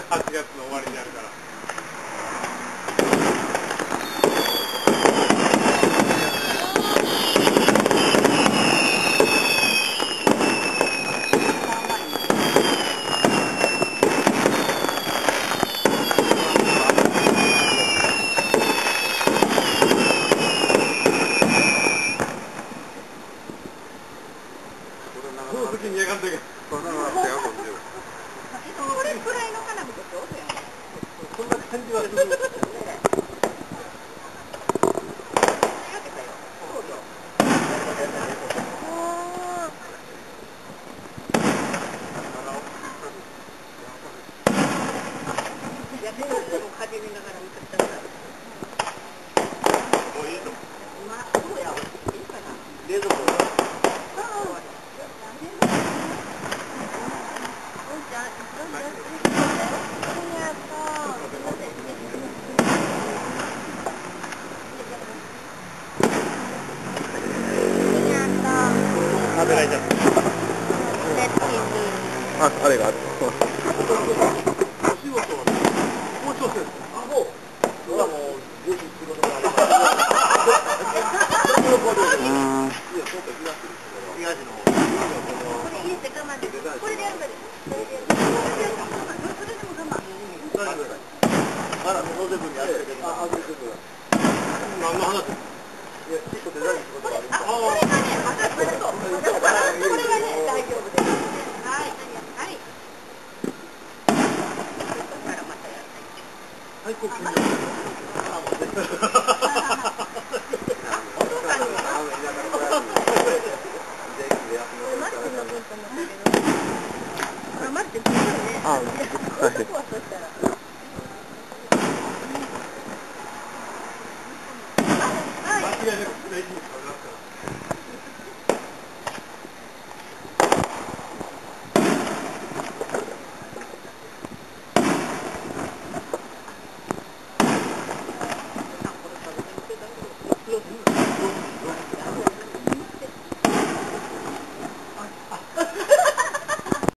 8月の終わりにあるから。この時にやがんといけこれくらいの花火で上手やね。そんな感じはする。いや、でも、でも、風見ながら見てたら。もういいの。まあ、そうやわ。いいかな。冷蔵庫。うん。おんちゃん、どうぞ。ありがとう。食べられちゃった。あ、あれがある。お仕事は校長先生。あ、もう。ほらもう、ぜひ仕事があれば。いや、そうか、東の方。これ入れて我慢で。これでやるから。それでも我慢。大丈夫です。あら、野瀬君に会ってるけど。あ、あ、そうです。何の話いや、ちょっとデザインすることがあります。これがね、まだまだそう。これがね、大丈夫です。はい。はい。そしたらまたやって。最高金、額。まだ。あ、もう絶対。お父さんには。マッチの分と思ったけど。あ、マッチ、そうね。あ男は。い。